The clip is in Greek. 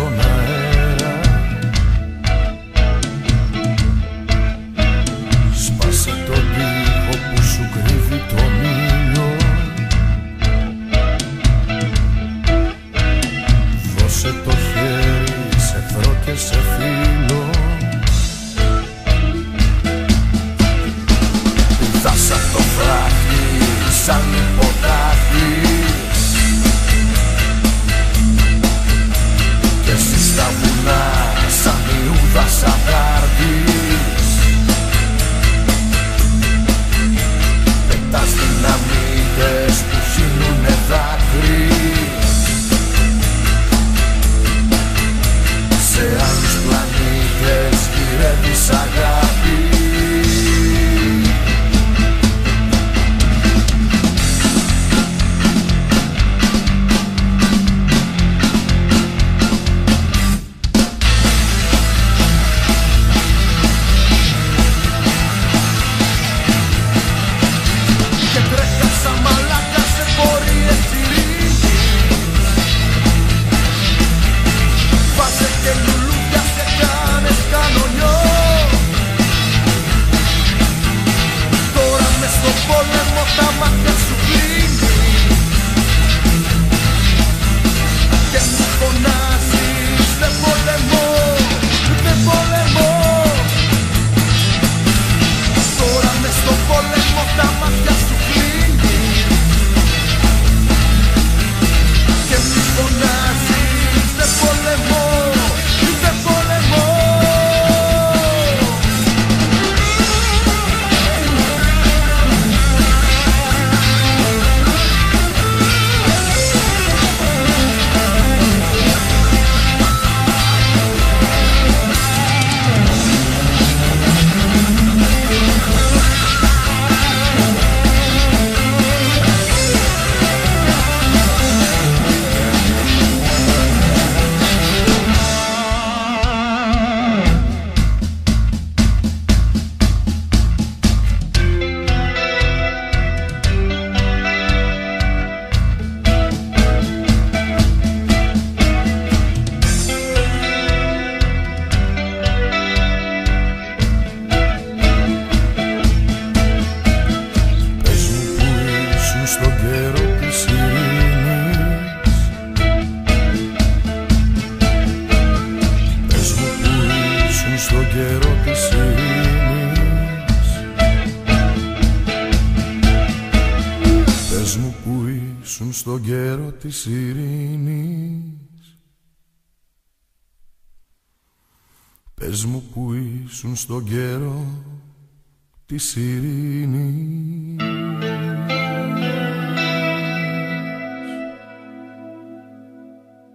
στον αέρα. Σπάσε τον τοίχο που σου κρύβει το μήλο Δώσε το χέρι σε εχθρό και σε φίλο. Πηδάς το φράχτη σαν υπόλοιπο στον καιρό της ειρήνης. Πες μου που ήσουν στον καιρό της ειρήνης. Πες μου που ήσουν στον καιρό της ειρήνης. Πες μου που ήσουν στον καιρό της ειρήνης.